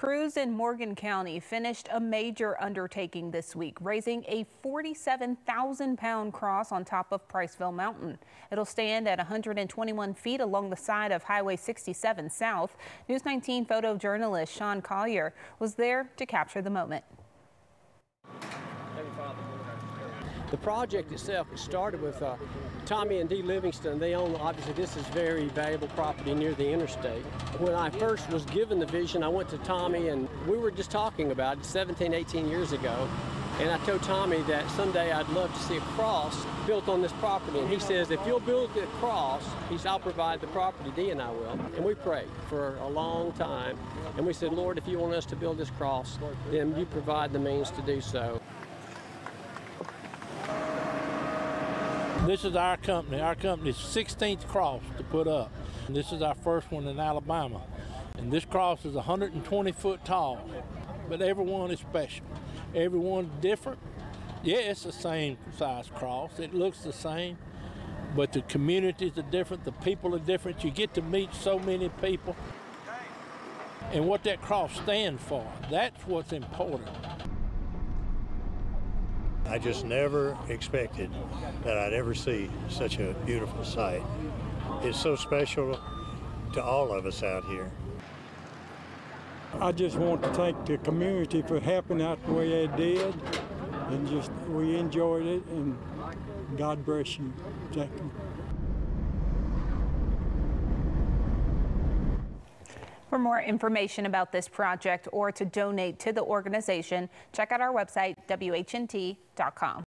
Crews in Morgan County finished a major undertaking this week, raising a 47,000 pound cross on top of Priceville Mountain. It'll stand at 121 feet along the side of Highway 67 South. News 19 photojournalist Sean Collier was there to capture the moment. The project itself it started with uh, Tommy and Dee Livingston. They own, obviously, this is very valuable property near the interstate. When I first was given the vision, I went to Tommy and we were just talking about it 17, 18 years ago. And I told Tommy that someday I'd love to see a cross built on this property. And he says, if you'll build the cross, he said, I'll provide the property, Dee and I will. And we prayed for a long time. And we said, Lord, if you want us to build this cross, then you provide the means to do so. This is our company. Our company's 16th cross to put up. This is our first one in Alabama. And this cross is 120 foot tall, but everyone is special. Everyone's different. Yeah, it's the same size cross. It looks the same, but the communities are different. The people are different. You get to meet so many people. And what that cross stands for, that's what's important. I just never expected that I'd ever see such a beautiful sight. It's so special to all of us out here. I just want to thank the community for helping out the way they did, and just we enjoyed it, and God bless you. Thank you. For more information about this project or to donate to the organization, check out our website, WHNT.com.